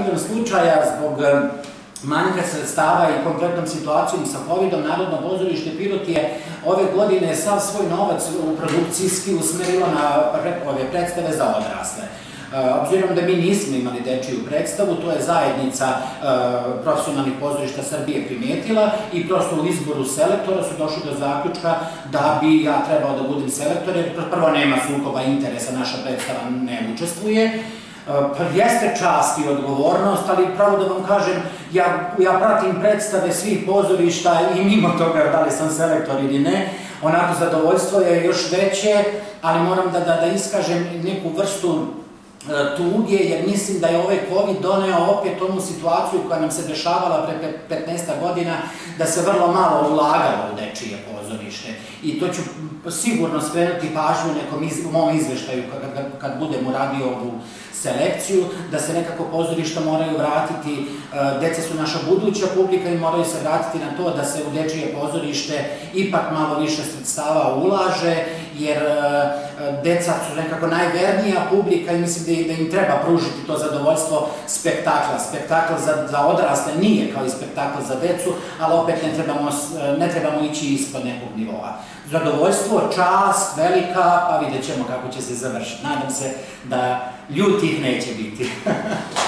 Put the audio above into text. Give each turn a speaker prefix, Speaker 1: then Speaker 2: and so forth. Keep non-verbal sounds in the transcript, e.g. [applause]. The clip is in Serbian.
Speaker 1: Igrom slučaja, zbog e, manjka sredstava i kompletnom situacijom sa COVID-om, Narodno pozorište Pirot je ove godine sav svoj novac u produkcijski usmerilo na ove predstave za odrasle. E, obzirom da mi nismo imali dečiju predstavu, to je zajednica e, profesionalnih pozorišta Srbije primetila i prosto u izboru selektora su došli do zaključka da bi ja trebao da budem selektor, jer prvo nema sukoba interesa, naša predstava ne učestvuje, Pa jeste čast i odgovornost, ali pravo da vam kažem, ja, ja pratim predstave svih pozorišta i mimo toga da li sam selektor ili ne, onako zadovoljstvo je još veće, ali moram da, da, da iskažem neku vrstu e, tuge, jer mislim da je ovaj COVID doneo opet onu situaciju koja nam se dešavala pre 15 godina, da se vrlo malo ulagalo u dečije pozorište. I to ću sigurno skrenuti pažnju nekom iz, u mom izveštaju kad, kad budem uradio ovu selekciju, da se nekako pozorišta moraju vratiti, e, deca su naša buduća publika i moraju se vratiti na to da se u dečije pozorište ipak malo više sredstava ulaže, jer e, deca su nekako najvernija publika i mislim da, da im treba pružiti to zadovoljstvo spektakla. Spektakl za, za odrasle nije kao i spektakl za decu, ali opet ne trebamo, ne trebamo ići ispod nekog nivoa. Zadovoljstvo, čast, velika, pa vidjet ćemo kako će se završiti. Nadam se da ljutih neće biti. [laughs]